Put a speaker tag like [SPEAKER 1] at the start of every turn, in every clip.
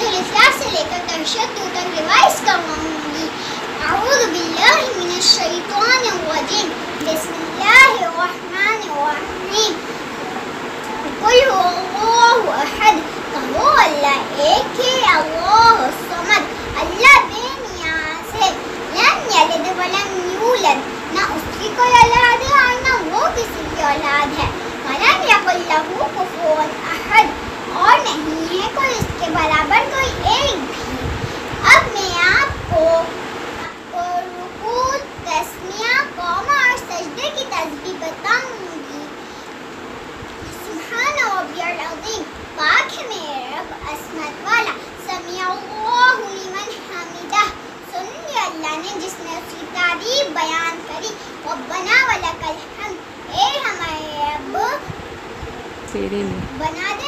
[SPEAKER 1] तो तशद्दुद तक रिवाइज करवाऊंगी अऊज़ु बिल्लाहि मिनश शैतानिर रजीम बिस्मिल्लाहिर रहमानिर रहीम कुल हुवल्लाहु अहद कहो अल्लाह एक है अल्लाह समद अल्लाह बेनियाज है लम यलिद वलम यूलद ना उसकी कोई औलाद है और ना वो किसी की औलाद है वलम यकुल लहू कुफुवन अहद और नहीं है कोई इसके बराबर कोई एक भी। अब मैं आपको आपको रुकू तस्मिया कौमा और सजदे की तस्बीह बताऊँगी। सुभान रब्बियल अज़ीम पाक है मेरे रब असमत वाला। समिअल्लाहु लिमन हमिदा सुन लिया अल्लाह ने जिसने उसकी तारीफ़ बयान करी रब्बना वलकल हम्द। ए हमारे रब
[SPEAKER 2] तेरे लिए।
[SPEAKER 1] बना दे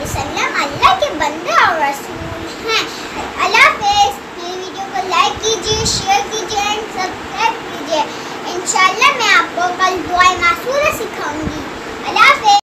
[SPEAKER 1] वसल्लम अल्लाह के बंदे और रसूल हैं। अल्लाह वीडियो को लाइक कीजिए शेयर कीजिए एंड सब्सक्राइब कीजिए। इंशाल्लाह मैं आपको कल दुआ मासूरा सिखाऊँगी।